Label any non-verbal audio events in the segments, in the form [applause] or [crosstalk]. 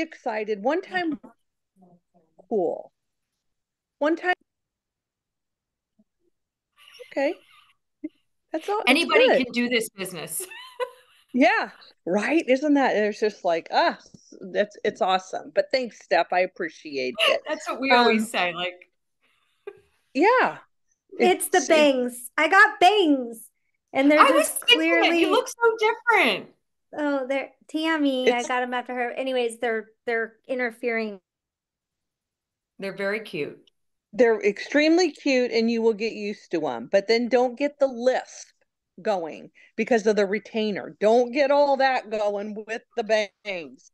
excited. One time, cool. One time, okay. That's all. Anybody can do this business. [laughs] yeah, right. Isn't that? It's just like ah, that's it's awesome. But thanks, Steph. I appreciate it. [laughs] That's what we um, always say. Like, [laughs] yeah, it's, it's the bangs. I got bangs, and they're I just clearly. You look so different. Oh, they're Tammy. It's... I got them after her. Anyways, they're they're interfering. They're very cute. They're extremely cute, and you will get used to them. But then don't get the lisp going because of the retainer. Don't get all that going with the bangs.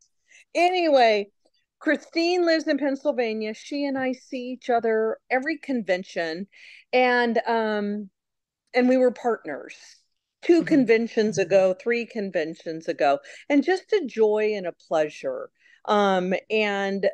Anyway, Christine lives in Pennsylvania. She and I see each other every convention, and um, and we were partners two mm-hmm. conventions ago, three conventions ago, and just a joy and a pleasure. Um, and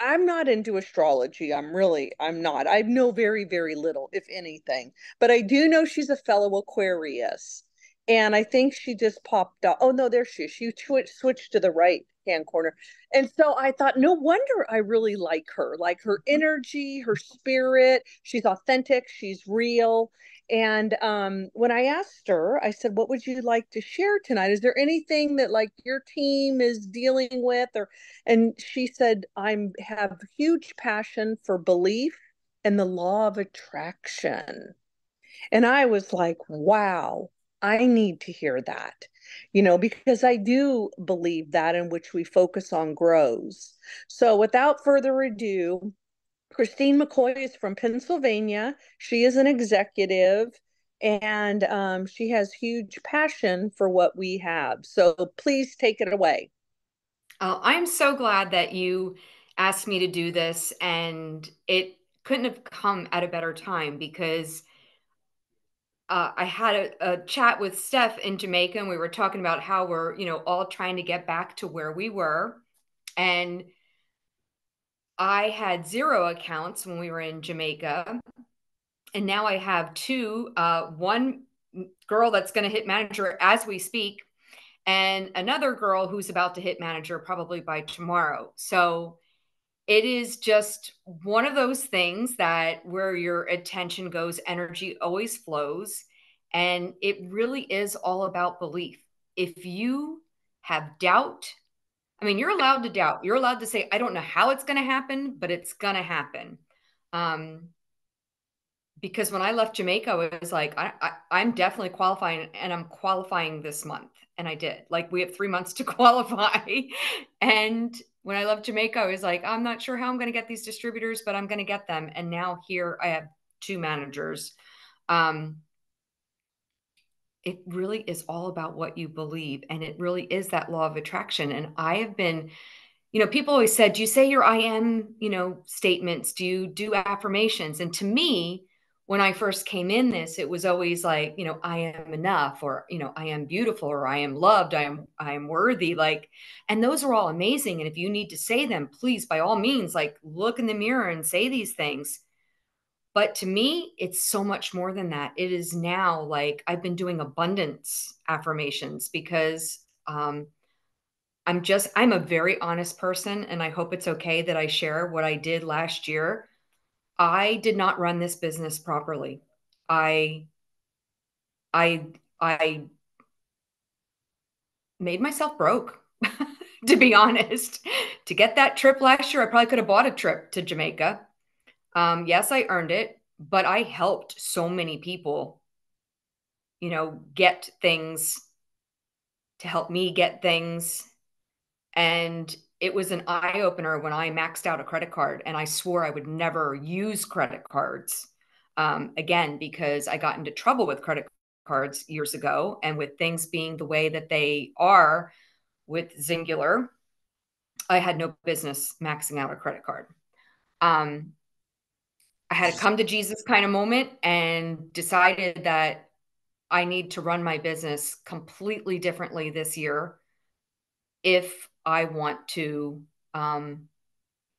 I'm not into astrology. I'm really, I'm not. I know very, very little, if anything, but I do know she's a fellow Aquarius. And I think she just popped up. Oh, no, there she is. She switched, switched to the right hand corner. And so I thought, no wonder I really like her, like her energy, her spirit. She's authentic, she's real. And um, when I asked her, I said, "What would you like to share tonight? Is there anything that like your team is dealing with?" Or, and she said, "I'm have huge passion for belief and the law of attraction." And I was like, "Wow, I need to hear that." You know, because I do believe that in which we focus on grows. So, without further ado, Christine McCoy is from Pennsylvania. She is an executive and um, she has huge passion for what we have. So please take it away. Oh, I'm so glad that you asked me to do this, and it couldn't have come at a better time because uh, I had a, a, chat with Steph in Jamaica, and we were talking about how we're, you know, all trying to get back to where we were, and I had zero accounts when we were in Jamaica. And now I have two uh, one girl that's going to hit manager as we speak, and another girl who's about to hit manager probably by tomorrow. So it is just one of those things that where your attention goes, energy always flows. And it really is all about belief. If you have doubt, I mean, you're allowed to doubt. You're allowed to say, I don't know how it's going to happen, but it's going to happen. Um, because when I left Jamaica, I was like, I, I, am definitely qualifying and I'm qualifying this month. And I did. Like, we have three months to [laughs] qualify. and when I left Jamaica, I was like, I'm not sure how I'm going to get these distributors, but I'm going to get them. And now here I have two managers. Um, it really is all about what you believe and it really is that law of attraction and i have been you know people always said do you say your i am you know statements? Do you do affirmations? And to me when i first came in this it was always like you know i am enough or you know i am beautiful or i am loved i am i am worthy like and those are all amazing and if you need to say them please by all means like look in the mirror and say these things but to me, it's so much more than that. It is now like I've been doing abundance affirmations because um, I'm just, I'm a very honest person. And I hope it's okay that I share what I did last year. I did not run this business properly. I, I, I made myself broke, [laughs] to be honest. To get that trip last year, I probably could have bought a trip to Jamaica um, yes, I earned it, but I helped so many people, you know, get things to help me get things. And it was an eye opener when I maxed out a credit card and I swore I would never use credit cards um, again because I got into trouble with credit cards years ago. And with things being the way that they are with Zingular, I had no business maxing out a credit card. Um, I had a come to Jesus kind of moment and decided that I need to run my business completely differently this year if I want to, um,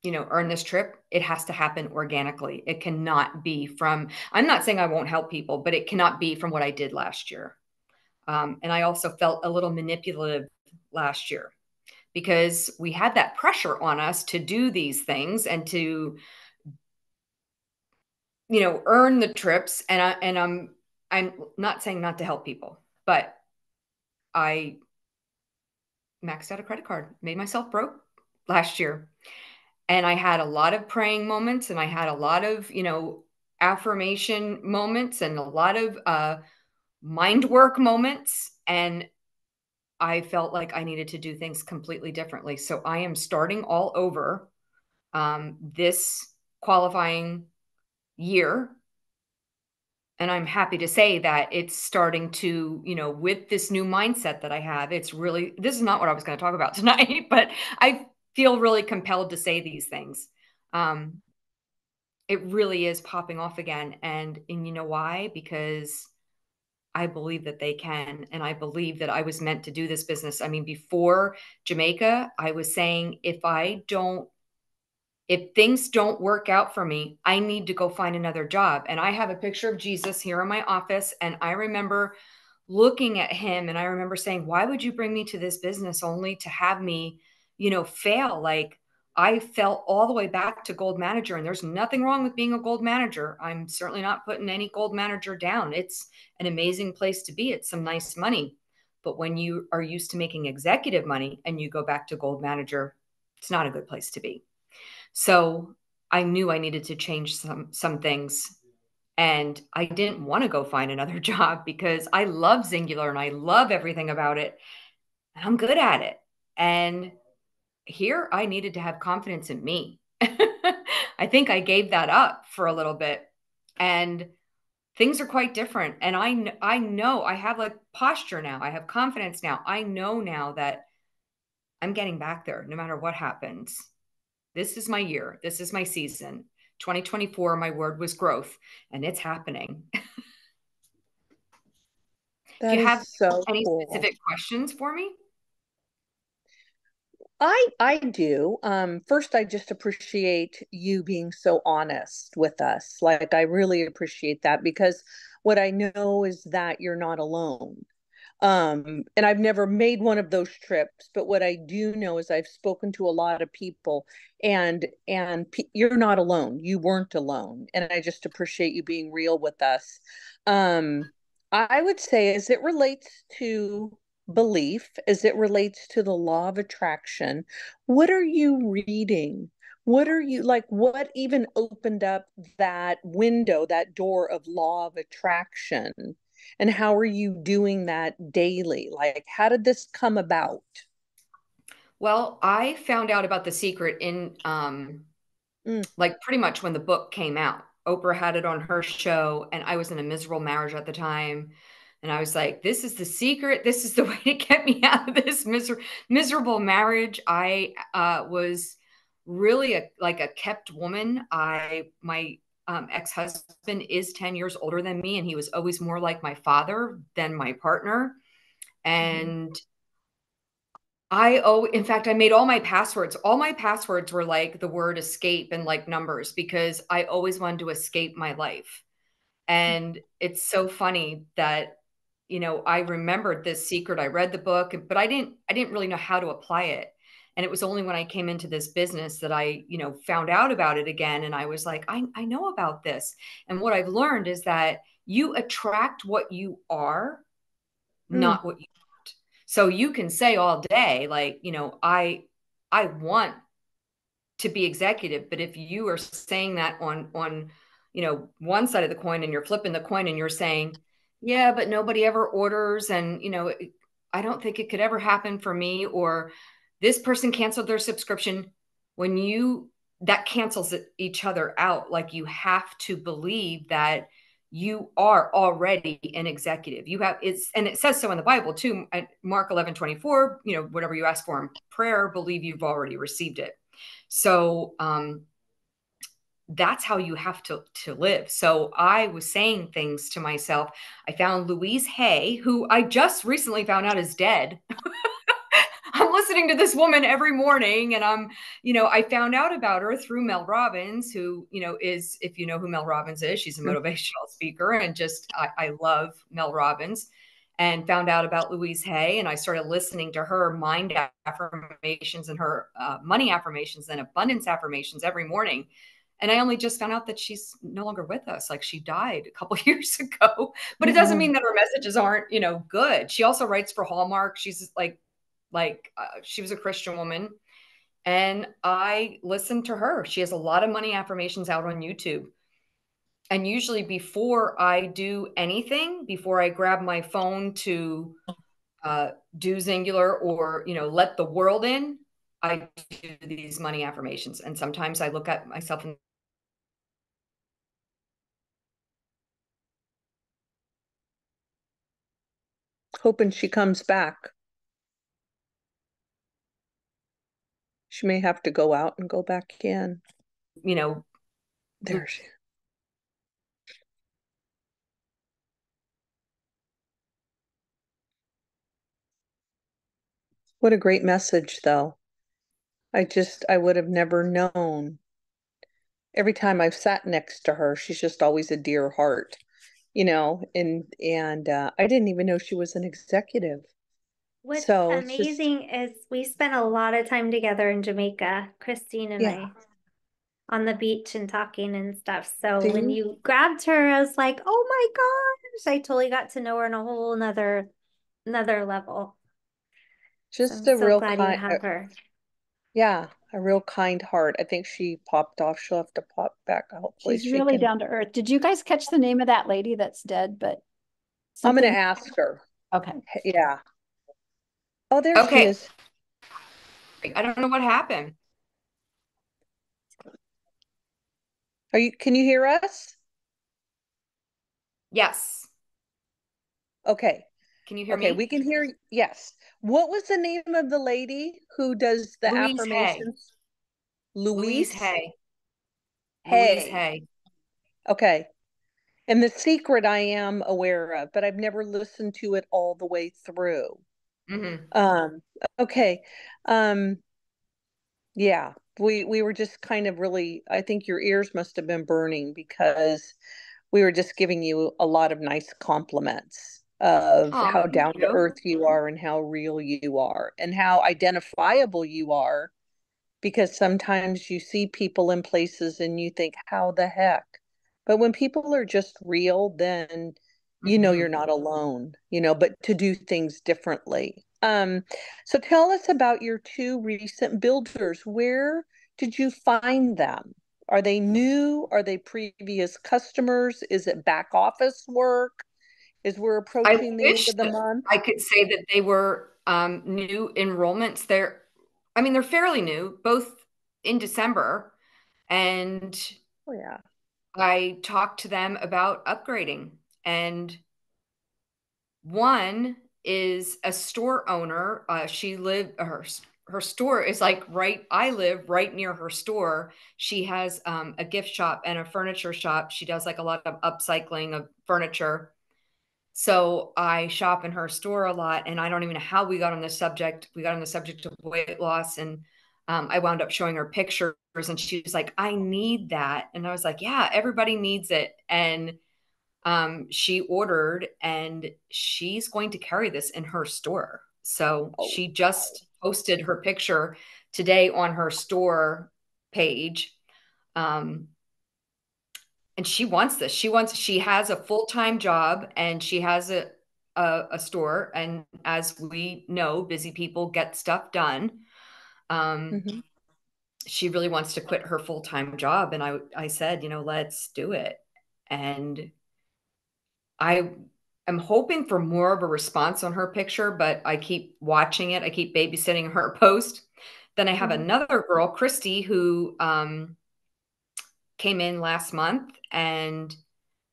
you know, earn this trip. It has to happen organically. It cannot be from, I'm not saying I won't help people, but it cannot be from what I did last year. Um, and I also felt a little manipulative last year. because we had that pressure on us to do these things and to you know earn the trips and I and I'm I'm not saying not to help people but I maxed out a credit card made myself broke last year and I had a lot of praying moments and I had a lot of you know affirmation moments and a lot of uh mind work moments and I felt like I needed to do things completely differently. So I am starting all over um, this qualifying year. And I'm happy to say that it's starting to, you know, with this new mindset that I have, it's really, this is not what I was going to talk about [laughs] tonight, but I feel really compelled to say these things. Um, it really is popping off again. And, and you know why? Because I believe that they can. And I believe that I was meant to do this business. I mean, before Jamaica, I was saying if I don't, if things don't work out for me, I need to go find another job. And I have a picture of Jesus here in my office. And I remember looking at him and I remember saying, why would you bring me to this business only to have me, you know, fail? Like, I fell all the way back to gold manager, and there's nothing wrong with being a gold manager. I'm certainly not putting any gold manager down. It's an amazing place to be. It's some nice money. But when you are used to making executive money and you go back to gold manager, it's not a good place to be. So I knew I needed to change some some things. And I didn't want to go find another [laughs] job because I love Singular and I love everything about it. And I'm good at it. And here I needed to have confidence in me. [laughs] I think I gave that up for a little bit and things are quite different and I I know I have like posture now. I have confidence now. I know now that I'm getting back there no matter what happens. This is my year. This is my season. 2024 my word was growth and it's happening. [laughs] Do you have so any cool. specific questions for me? I I do. Um, first, I just appreciate you being so honest with us. Like I really appreciate that because what I know is that you're not alone. Um, and I've never made one of those trips, but what I do know is I've spoken to a lot of people, and and you're not alone. You weren't alone, and I just appreciate you being real with us. Um, I would say, as it relates to belief as it relates to the law of attraction. What are you reading? What are you like? What even opened up that window, that door of law of attraction? And how are you doing that daily? Like, how did this come about? Well, I found out about the secret in um, mm. like pretty much when the book came out. Oprah had it on her show, and I was in a miserable marriage at the time. And I was like, this is the secret. This is the [laughs] way to get me out of this miser- miserable marriage. I uh, was really a, like a kept woman. I, my um, ex-husband is 10 years older than me and he was always more like my father than my partner. Mm-hmm. And mm-hmm. I oh in fact I made all my passwords. All my passwords were like the word escape and like numbers because I always wanted to escape my life. And it's so funny that you know, I remembered this secret. I read the book, but I didn't I didn't really know how to apply it. And it was only when I came into this business that I, you know, found out about it again. And I was like, I, I know about this. And what I've learned is that you attract what you are, mm. not what you want. So you can say all day, like, you know, I I want to be executive, but if you are saying that on on you know one side of the coin and you're flipping the coin and you're saying yeah, but nobody ever orders. And, you know, I don't think it could ever happen for me. Or this person canceled their subscription. When you, that cancels each other out. Like you have to believe that you are already an executive. You have it's and it says so in the Bible too. Mark 11, 24, you know, whatever you ask for in prayer, believe you've already received it. So um that's how you have to to live so i was saying things to myself i found louise hay who i just recently found out is dead [laughs] i'm listening to this woman every morning and i'm you know i found out about her through mel robbins who you know is if you know who mel robbins is she's a motivational speaker and just i, I love mel robbins and found out about Louise Hay. And I started listening to her mind affirmations and her uh, money affirmations and abundance affirmations every morning. And I only just found out that she's no longer with us. Like she died a couple [laughs] years ago, but it doesn't mean that her messages aren't, you know, good. She also writes for Hallmark. She's like, like uh, she was a Christian woman. And I listened to her. She has a lot of money affirmations out on YouTube and usually before I do anything, before I grab my phone to uh, do Zingular or you know let the world in, I do these money affirmations, and sometimes I look at myself in hoping she comes back. She may have to go out and go back in. You know, there she What a great message, though. I just, I would have never known. Every time I've sat next to her, she's just always a dear heart, you know, and, and, uh, I didn't even know she was an executive. What's so amazing just... is we spent a lot of time together in Jamaica, Christine and yeah. I, on the beach and talking and stuff. So See? when you grabbed her, I was like, oh my gosh, I totally got to know her on a whole another, another level. Just so a so real kind. Uh, yeah, a real kind heart. I think she popped off. She'll have to pop back. Hopefully, she's she really can... down to earth. Did you guys catch the name of that lady that's dead? But something... I'm going to ask her. Okay. Yeah. Oh, there okay. she is. I don't know what happened. Are you? Can you hear us? Yes. Okay. Can you hear okay, me? Okay, we can hear. Yes. What was the name of the lady who does the Louise affirmations? Hay. Louise? Louise Hay. Hay. Louise Hay. Okay. And the secret I am aware of, but I've never listened to it all the way through. Mm-hmm. Um, okay. Um, yeah, we we were just kind of really. I think your ears must have been burning because we were just giving you a lot of nice compliments of oh, how down to earth you are and how real you are and how identifiable you are because sometimes you see people in places and you think how the heck but when people are just real then you know mm-hmm. you're not alone you know but to do things differently. Um so tell us about your two recent builders. Where did you find them? Are they new? Are they previous customers? Is it back office work? Is we're approaching the end of the month? I could say that they were um, new enrollments. They're, I mean, they're fairly new, both in December, and oh yeah, I talked to them about upgrading, and one is a store owner. Uh, she lived her her store is like right i live right near her store she has um, a gift shop and a furniture shop she does like a lot of upcycling of furniture so I shop in her store a lot, and I don't even know how we got on the subject. We got on the subject of weight loss, and um, I wound up showing her pictures, and she was like, "I need that," and I was like, "Yeah, everybody needs it." And um, she ordered, and she's going to carry this in her store. So oh. she just posted her picture today on her store page. Um, and she wants this. She wants she has a full-time job and she has a, a, a store and as we know, busy people get stuff done. Um mm-hmm. she really wants to quit her full-time job and I I said, you know, let's do it. And I am hoping for more of a response on her picture, but I keep watching it. I keep babysitting her [laughs] post. Then I have mm-hmm. another girl, Christy, who um, came in last month and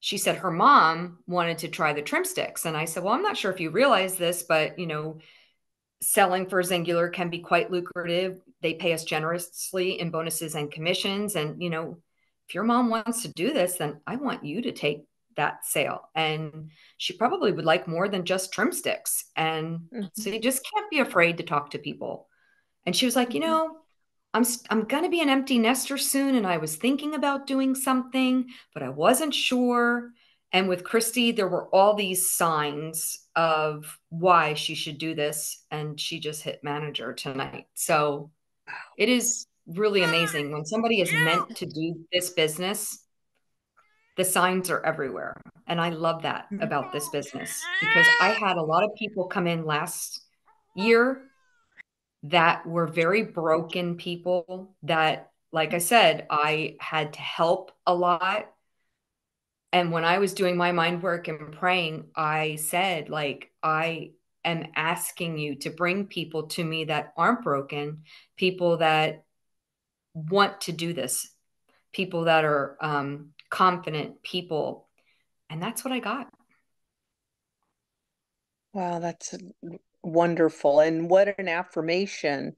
she said her mom wanted to try the trim sticks. And I said, Well, I'm not sure if you realize this, but you know, selling for Zingular can be quite lucrative. They pay us generously in bonuses and commissions. And, you know, if your mom wants to do this, then I want you to take that sale. And she probably would like more than just trim sticks. And mm-hmm. so you just can't be afraid to talk to people. And she was like, you mm-hmm. know, I'm I'm going to be an empty nester soon and I was thinking about doing something, but I wasn't sure. And with Christy, there were all these signs of why she should do this. And she just hit manager tonight. So it is really amazing when somebody is meant to do this business the signs are everywhere and i love that mm-hmm. about this business because i had a lot of people come in last year that were very broken people that like i said i had to help a lot and when i was doing my mind work and praying i said like i am asking you to bring people to me that aren't broken people that want to do this people that are um, confident people. And that's what I got. Wow, that's wonderful. And what an affirmation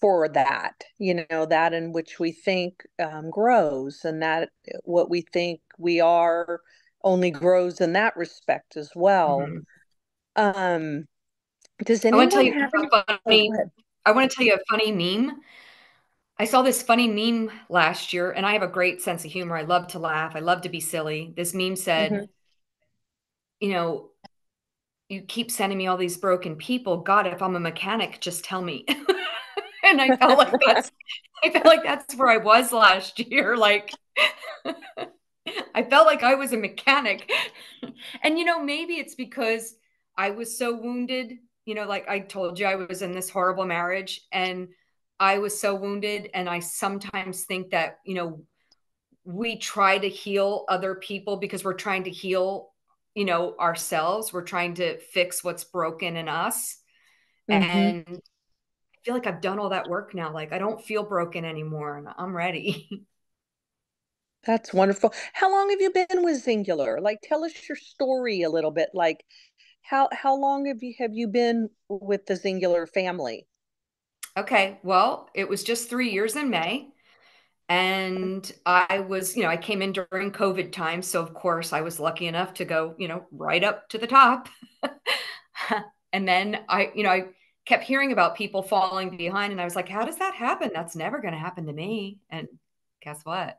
for that, you know, that in which we think um, grows and that what we think we are only grows in that respect as well. Mm-hmm. Um, does anyone I want to tell you have funny, I want to tell you a funny meme I saw this funny meme last year, and I have a great sense of humor. I love to laugh. I love to be silly. This meme said, mm-hmm. you know, you keep sending me all these broken people. God, if I'm a mechanic, just tell me. [laughs] and I felt like that's [laughs] I felt like that's where I was last year. Like [laughs] I felt like I was a mechanic. and you know, maybe it's because I was so wounded. You know, like I told you, I was in this horrible marriage and I was so wounded. And I sometimes think that, you know, we try to heal other people because we're trying to heal, you know, ourselves. We're trying to fix what's broken in us. Mm-hmm. And I feel like I've done all that work now. Like I don't feel broken anymore and I'm ready. [laughs] That's wonderful. How long have you been with Singular? Like tell us your story a little bit. Like how how long have you have you been with the Singular family? Okay. Well, it was just three years in May. And I was, you know, I came in during COVID time. So, of course, I was lucky enough to go, you know, right up to the top. [laughs] and then I, you know, I kept hearing about people falling behind. And I was like, how does that happen? That's never going to happen to me. And guess what?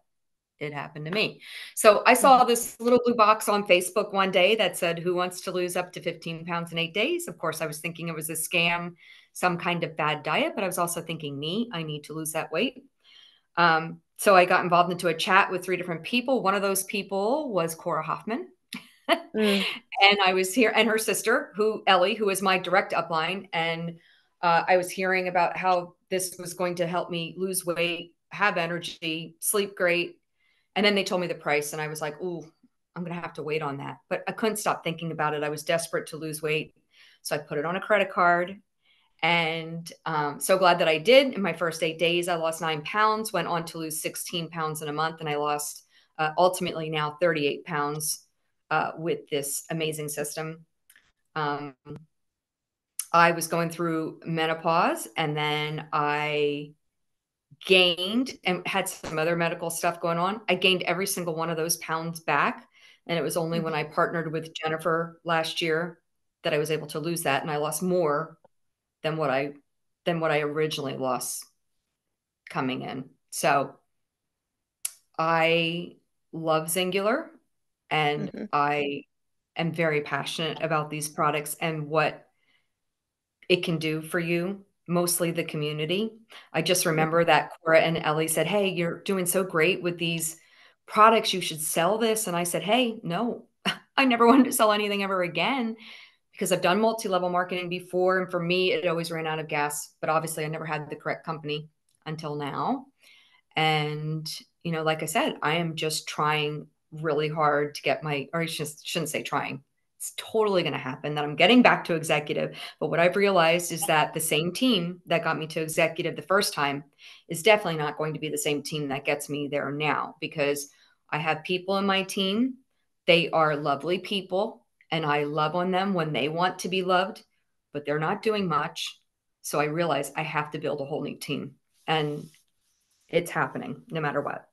It happened to me. So I saw mm-hmm. this little blue box on Facebook one day that said, Who wants to lose up to 15 pounds in eight days? Of course, I was thinking it was a scam some kind of bad diet, but I was also thinking, me, I need to lose that weight. Um, so I got involved into a chat with three different people. One of those people was Cora Hoffman. mm. [laughs] And I was here, and her sister, who Ellie, who is my direct upline. And uh, I was hearing about how this was going to help me lose weight, have energy, sleep great. And then they told me the price, and I was like, ooh, I'm going to have to wait on that. But I couldn't stop thinking about it. I was desperate to lose weight. So I put it on a credit card and um, so glad that I did. In my first eight days, I lost nine pounds, went on to lose 16 pounds in a month, and I lost uh, ultimately now 38 pounds uh, with this amazing system. Um, I was going through menopause, and then I gained and had some other medical stuff going on. I gained every single one of those pounds back. And it was only when mm-hmm. I partnered with Jennifer last year that I was able to lose that. And I lost more than what I than what I originally lost coming in. So I love Singular and mm-hmm. I am very passionate about these products and what it can do for you, mostly the community. I just remember that Cora and Ellie said, Hey, you're doing so great with these products. You should sell this. And I said, Hey, no, [laughs] I never wanted to sell anything ever again because I've done multi level marketing before. And for me, it always ran out of gas. But obviously, I never had the correct company until now. And, you know, like I said, I am just trying really hard to get my, or I just shouldn't say trying. It's totally going to happen that I'm getting back to executive. But what I've realized is that the same team that got me to executive the first time is definitely not going to be the same team that gets me there now because I have people in my team. They are lovely people and I love on them when they want to be loved, but they're not doing much. So I realize I have to build a whole new team and it's happening no matter what.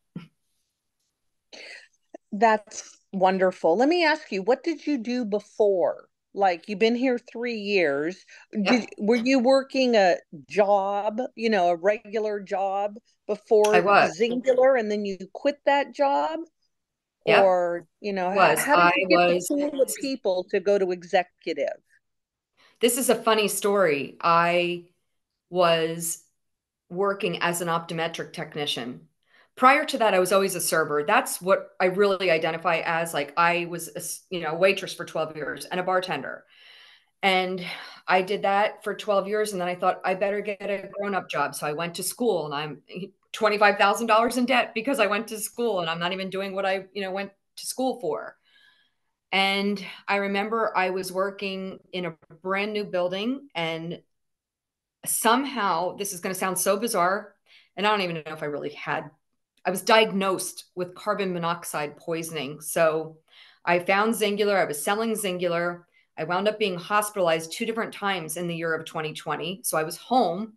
That's wonderful. Let me ask you, what did you do before? Like you've been here three years. Did, were you working a job, you know, a regular job before Singular and then you quit that job? Yep. Or, you know, was. how, how did you I get was, the pool [laughs] of people to go to executive? This is a funny story. I was working as an optometric technician. Prior to that, I was always a server. That's what I really identify as. Like I was, a, you know, a waitress for 12 years and a bartender. And I did that for 12 years. And then I thought I better get a grown up job. So I went to school and I'm eh, $25,000 in debt because I went to school and I'm not even doing what I, you know, went to school for. And I remember I was working in a brand new building and somehow this is going to sound so bizarre and I don't even know if I really had I was diagnosed with carbon monoxide poisoning. So I found Zinglar, I was selling Zinglar. I wound up being hospitalized two different times in the year of 2020. So I was home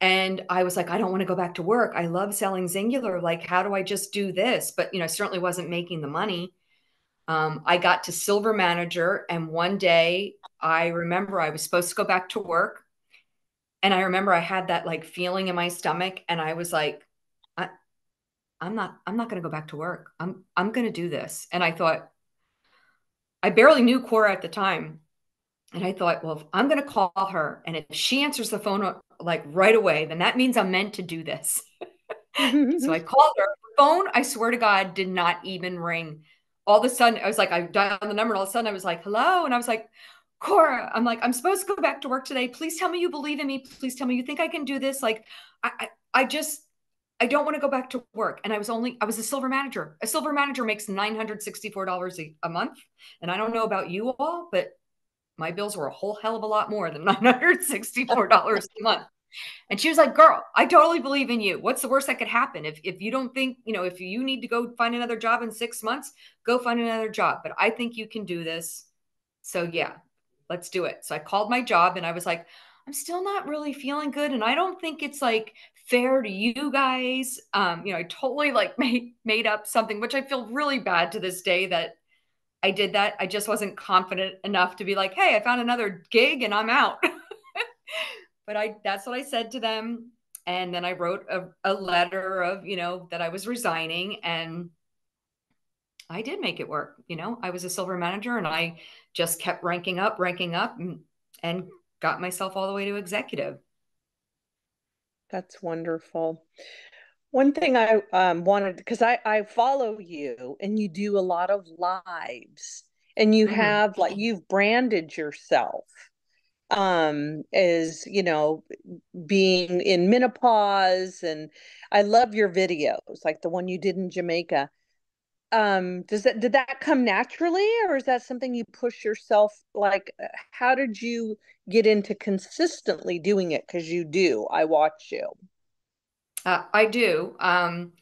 and I was like, I don't want to go back to work. I love selling Zinglar. Like, how do I just do this? But, you know, I certainly wasn't making the money. Um, I got to silver manager. And one day I remember I was supposed to go back to work. And I remember I had that like feeling in my stomach. And I was like, I'm not, I'm not going to go back to work. I'm, I'm going to do this. And I thought, I barely knew Cora at the time. And I thought, well, I'm going to call her. And if she answers the phone like right away, then that means I'm meant to do this. [laughs] so I [laughs] called her. Phone, I swear to God, did not even ring. All of a sudden, I was like, I dialed the number, and all of a sudden, I was like, hello. And I was like, Cora, I'm like, I'm supposed to go back to work today. Please tell me you believe in me. Please tell me you think I can do this. Like, I, I, I just, I don't want to go back to work. And I was only, I was a silver manager. A silver manager makes $964 a, a month. And I don't know about you all, but my bills were a whole hell of a lot more than [laughs] $964 a month. And she was like, girl, I totally believe in you. What's the worst that could happen? If, if you don't think, you know, if you need to go find another job in six months, go find another job. But I think you can do this. So yeah, let's do it. So I called my job and I was like, I'm still not really feeling good. And I don't think it's like fair to you guys. Um, you know, I totally like [laughs] made made up something, which I feel really bad to this day that I did that. I just wasn't confident enough to be like, hey, I found another gig and I'm out. [laughs] but I that's what I said to them. And then I wrote a, a letter of, you know, that I was resigning and I did make it work. You know, I was a silver manager and I just kept ranking up, ranking up and, and got myself all the way to executive. That's wonderful. One thing I um, wanted, because I, I follow you and you do a lot of lives and you mm-hmm. have like, you've branded yourself um as you know being in menopause and i love your videos like the one you did in jamaica um does that did that come naturally or is that something you push yourself like uh, how did you get into consistently doing it? Because you do i watch you. Uh, i do um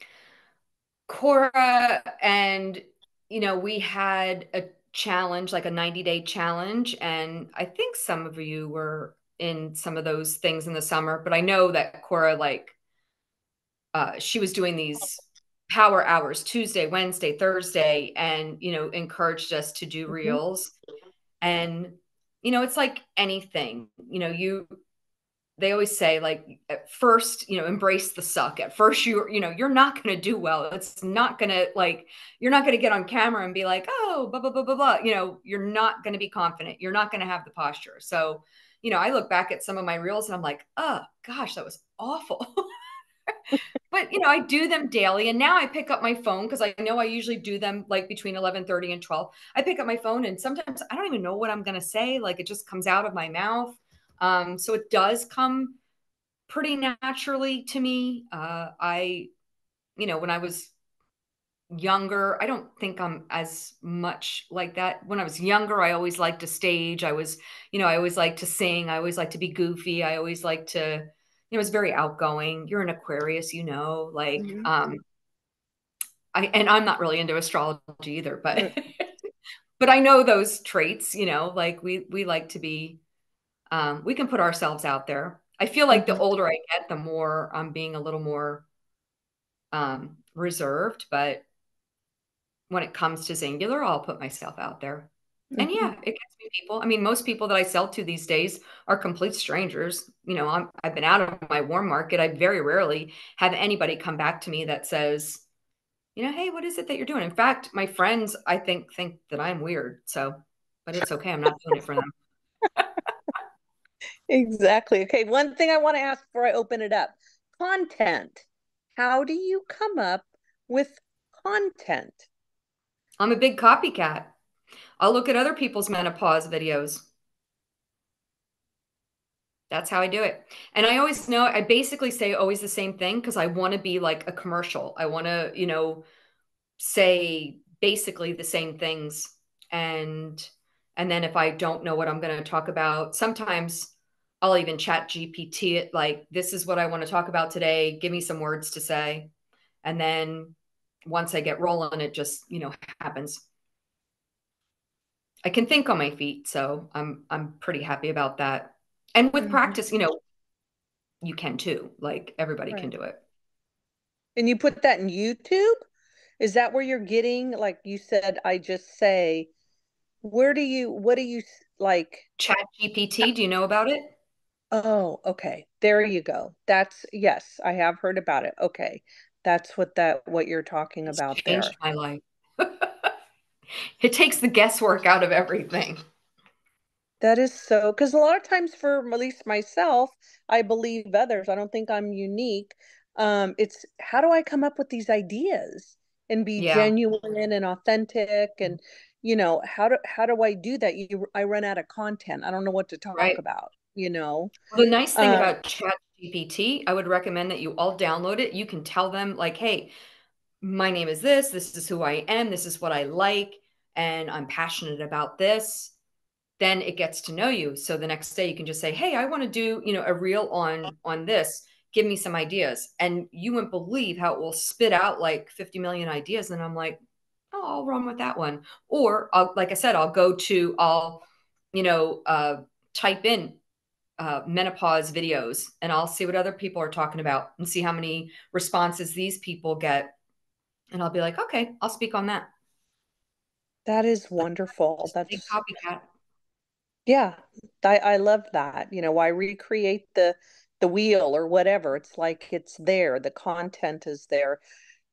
cora and you know we had a challenge like a 90 day challenge and i think some of you were in some of those things in the summer but i know that cora like uh, she was doing these power hours Tuesday, Wednesday, Thursday, and you know, encouraged us to do mm-hmm. reels. And you know, it's like anything, you know, you they always say like at first you know embrace the suck. At first you you know you're not going to do well. It's not going to like you're not going to get on camera and be like oh blah blah blah blah blah. You know you're not going to be confident. You're not going to have the posture. So you know i look back at some of my reels and i'm like oh gosh that was awful [laughs] [laughs] but you know i do them daily and now i pick up my phone because i know i usually do them like between 11.30 and 12 i pick up my phone and sometimes i don't even know what i'm going to say like it just comes out of my mouth. Um, so it does come pretty naturally to me. Uh, i you know when i was younger i don't think i'm as much like that. When i was younger i always liked to stage. I was you know i always liked to sing. I always liked to be goofy. I always liked to you know, was very outgoing. You're an Aquarius, you know, like mm-hmm. um I and I'm not really into astrology either, but [laughs] but I know those traits, you know, like we we like to be um we can put ourselves out there. I feel like mm-hmm. the older I get, the more I'm being a little more um reserved, but when it comes to Zinglar, I'll put myself out there. And yeah, mm-hmm. it gets me people. I mean, most people that I sell to these days are complete strangers. You know, I'm, I've been out of my warm market. I very rarely have anybody come back to me that says, you know, hey, what is it that you're doing? In fact, my friends, I think, think that I'm weird. So, but it's okay. I'm not doing it for them. [laughs] exactly. Okay. One thing I want to ask before I open it up content. How do you come up with content? I'm a big copycat. I'll look at other people's menopause videos. That's how I do it. And I always know, I basically say always the same thing because I want to be like a commercial. I want to, you know, say basically the same things. And, and then if I don't know what I'm going to talk about, sometimes I'll even chat GPT it like, this is what I want to talk about today. Give me some words to say. And then once I get rolling, it just, you know, happens. I can think on my feet. So I'm, I'm pretty happy about that. And with mm-hmm. practice, you know, you can too. Like everybody right. can do it. And you put that in YouTube? Is that where you're getting, like you said, I just say, where do you, what do you like? Chat GPT, do you know about it? Oh, okay. There you go. That's, yes, I have heard about it. Okay. That's what that, what you're talking it's about changed there. my life. [laughs] it takes the guesswork out of everything. That is so, because a lot of times for at least myself, I believe others, I don't think I'm unique. Um, it's how do I come up with these ideas and be yeah. genuine and authentic and you know how do how do I do that? You I run out of content. I don't know what to talk right. about. You know. The nice thing um, about Chat GPT, I would recommend that you all download it. You can tell them like, hey, my name is this. This is who I am. This is what I like, and I'm passionate about this then it gets to know you so the next day you can just say hey i want to do you know a reel on on this give me some ideas and you wouldn't believe how it will spit out like 50 million ideas and i'm like oh i'll run with that one or I'll, like i said i'll go to i'll you know uh, type in uh, menopause videos and i'll see what other people are talking about and see how many responses these people get and i'll be like okay i'll speak on that that is wonderful that's copycat yeah, I, I love that. You know, why recreate the the wheel or whatever? It's like it's there. The content is there.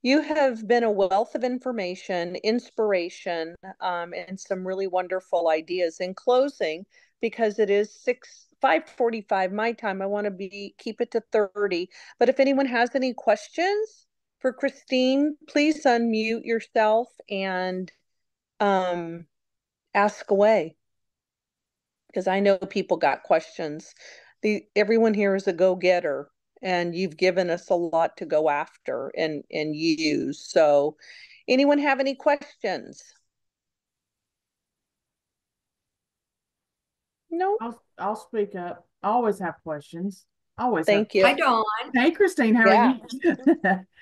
You have been a wealth of information, inspiration, um, and some really wonderful ideas. In closing, because it is six five forty five my time, I want to be keep it to thirty. But if anyone has any questions for Christine, please unmute yourself and um, ask away because I know people got questions. The everyone here is a go-getter and you've given us a lot to go after and and use. So anyone have any questions? No. I'll, I'll speak up. I always have questions. Always. Thank have. you. Hi, Dawn. Hey, Christine. How yeah. are you? [laughs]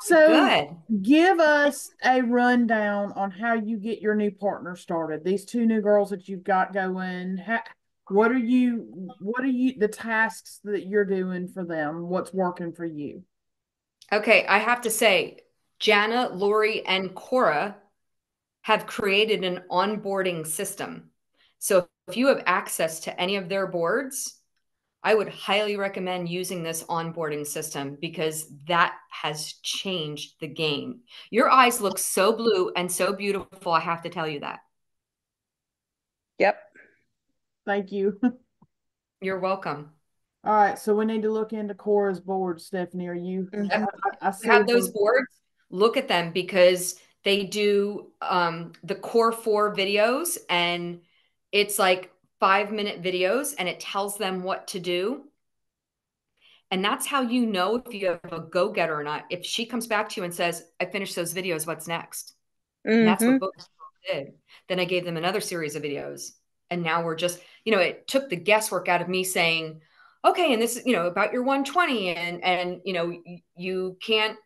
So Good. give us a rundown on how you get your new partner started. These two new girls that you've got going. How, what are you what are you the tasks that you're doing for them? What's working for you? Okay, I have to say, Jana, Lori, and Cora have created an onboarding system. So if you have access to any of their boards, I would highly recommend using this onboarding system because that has changed the game. Your eyes look so blue and so beautiful. I have to tell you that. Yep. Thank you. [laughs] You're welcome. All right. So we need to look into Cora's board, Stephanie. Are you mm-hmm. I, I have those boards? Look at them because they do um, the core four videos and it's like five minute videos and it tells them what to do. And that's how you know if you have a go getter or not. If she comes back to you and says, I finished those videos, what's next? Mm-hmm. that's what mm-hmm. both did. Then I gave them another series of videos. And now we're just, you know, it took the guesswork out of me saying, okay, and this is, you know, about your 120 and, and, you know, you, can't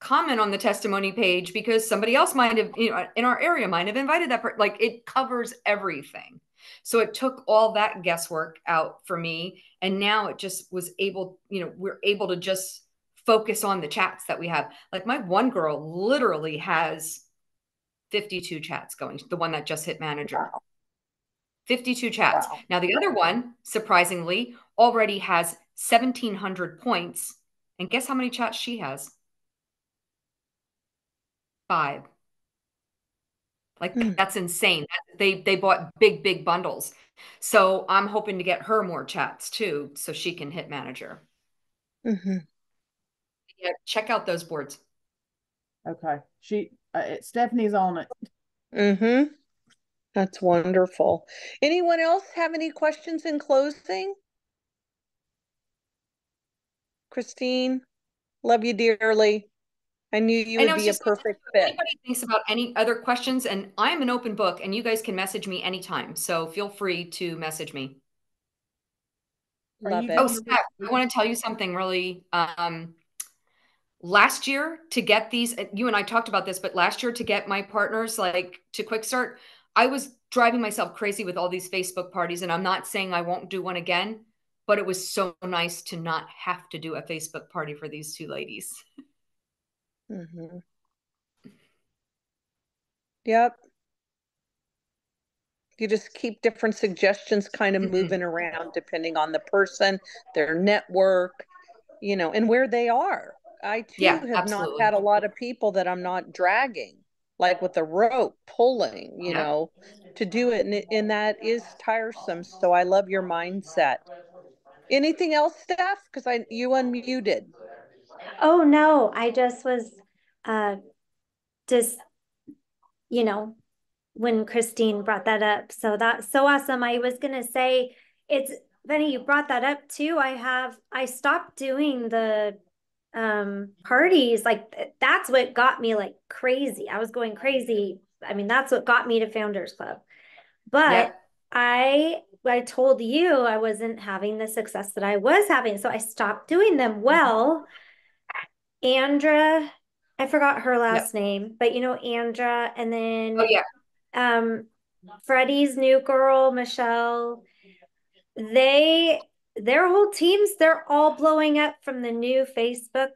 comment on the testimony page because somebody else might have, you know, in our area might have invited that. Per- like it covers everything. So it took all that guesswork out for me. And now it just was able, you know, we're able to just focus on the chats that we have. Like my one girl literally has 52 chats going, the one that just hit manager. Wow. 52 chats. Wow. Now, the other one, surprisingly, already has 1,700 points. And guess how many chats she has? Five. Like mm. that's insane. They they bought big big bundles. So I'm hoping to get her more chats too, so she can hit manager. Mm-hmm. Yeah, check out those boards. Okay, she uh, Stephanie's on it. Mm-hmm. That's wonderful. Anyone else have any questions in closing? Christine, love you dearly. I knew you would be a perfect fit. Anybody thinks about any other questions, and I'm an open book, and you guys can message me anytime. So feel free to message me. Love it. Oh, Scott, I want to tell you something really. Um, last year to get these, you and I talked about this, but last year to get my partners like to Quick Start, I was driving myself crazy with all these Facebook parties. And I'm not saying I won't do one again, but it was so nice to not have to do a Facebook party for these two ladies. [laughs] Mm-hmm. Yep. You just keep different suggestions kind of mm-hmm. moving around depending on the person, their network, you know, and where they are. I too yeah, have absolutely. not had a lot of people that I'm not dragging, like with a rope pulling, you yeah. know, to do it. And, and that is tiresome. So I love your mindset. Anything else, Steph? Because I you unmuted. Oh no, I just was uh just you know when Christine brought that up. So that's so awesome. I was gonna say it's Benny, you brought that up too. I have I stopped doing the um parties. Like that's what got me like crazy. I was going crazy. I mean, that's what got me to Founders Club. But yeah. I I told you I wasn't having the success that I was having. So I stopped doing them. Mm-hmm. Well, Andra, I forgot her last name, but you know, Andra, and then oh, yeah. um Freddie's new girl, Michelle, they their whole teams, they're all blowing up from the new Facebook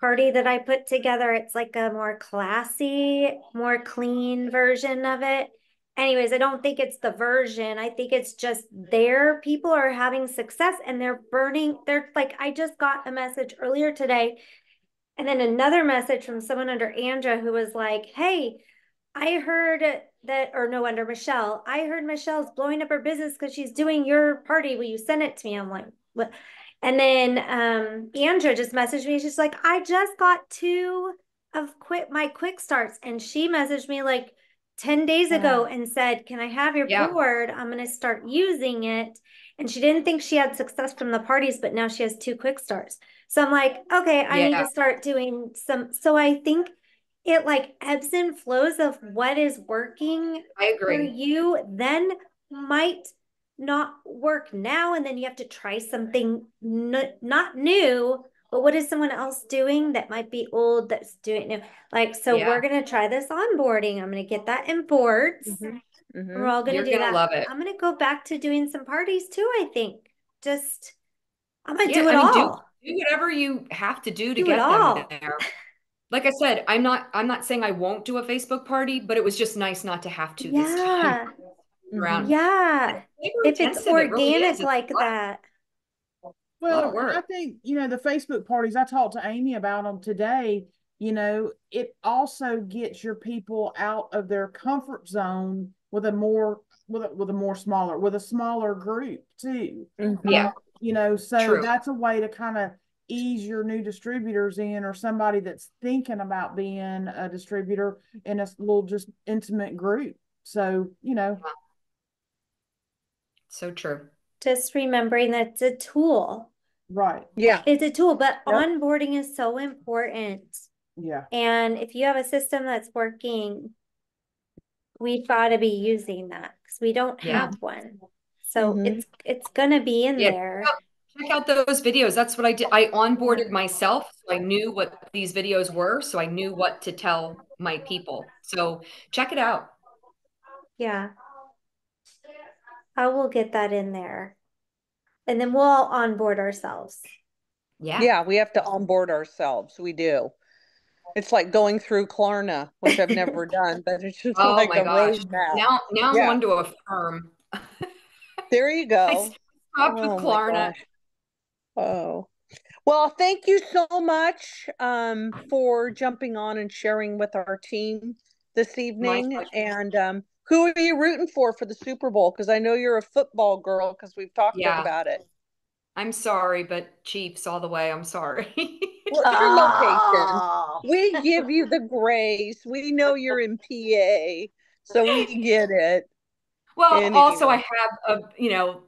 party that I put together. It's like a more classy, more clean version of it anyways, I don't think it's the version. I think it's just their people are having success and they're burning. They're like, I just got a message earlier today, and then another message from someone under Andra who was like, Hey, I heard that, or no, under Michelle, I heard Michelle's blowing up her business because she's doing your party. Will you send it to me? I'm like, what? And then um, Andra just messaged me. She's like, I just got two of quit my quick starts. And she messaged me like, 10 days ago and said, Can I have your yeah. board? I'm going to start using it. And she didn't think she had success from the parties, but now she has two quick starts. So I'm like, okay, I yeah. need to start doing some. So I think it like ebbs and flows of what is working I agree. for you, then might not work now. And then you have to try something n- not new but what is someone else doing that might be old that's doing new? Like, so yeah. we're gonna try this onboarding. I'm gonna get that in boards. Mm-hmm. Mm-hmm. We're all gonna do gonna that. Love it. I'm gonna go back to doing some parties too. I think just I'm gonna yeah, do it I mean, all. Do, do, whatever you have to do to do get them there. Like I said, I'm not I'm not saying I won't do a Facebook party, but it was just nice not to have to yeah. this time. Around. Yeah. If it's organic it really like that. Well, I think, you know, the Facebook parties, I talked to Amy about them today. You know, it also gets your people out of their comfort zone with a more with a, with a more smaller with a smaller group too. Mm-hmm. Yeah. You know, so True. that's a way to kind of ease your new distributors in or somebody that's thinking about being a distributor in a little just intimate group. So, you know. So true just remembering that it's a tool. Right. Yeah. It's a tool, but yep. onboarding is so important. Yeah. And if you have a system that's working, we've got to be using that because we don't yeah. have one. So mm-hmm. it's it's gonna be in yeah. there. Check out those videos. That's what I did. I onboarded myself. So I knew what these videos were. So I knew what to tell my people. So check it out. Yeah. I will get that in there. And then we'll all onboard ourselves. Yeah. Yeah, we have to onboard ourselves. We do. It's like going through Klarna, which I've never [laughs] done, but it's just oh like my a gosh. roadmap. Now, now yeah. I'm going to affirm. [laughs] there you go. I stopped oh with Klarna. Oh. Well, thank you so much um, for jumping on and sharing with our team this evening. And um, who are you rooting for for the Super Bowl? Because I know you're a football girl because we've talked yeah. about it. I'm sorry, but Chiefs all the way. I'm sorry. [laughs] What's your location? We give you the grace. We know you're in PA, so we get it. Well, also I have a you know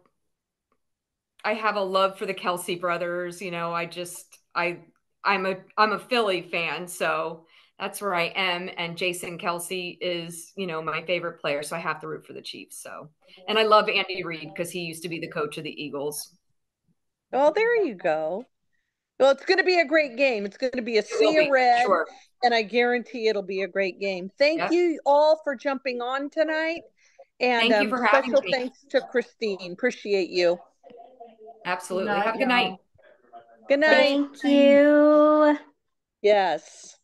I have a love for the Kelce brothers. You know, I just I I'm a I'm a Philly fan, so that's where I am. And Jason Kelce is, you know, my favorite player, so I have to root for the Chiefs. So, and I love Andy Reid because he used to be the coach of the Eagles. Oh, there you go. Well, it's going to be a great game. It's going to be a sea of red, sure. and I guarantee it'll be a great game. Thank yes. you all for jumping on tonight. And Thank um, you for having special me. thanks to Christine. Appreciate you. Absolutely. Night, Have a good night. Good night. Thank you. Yes.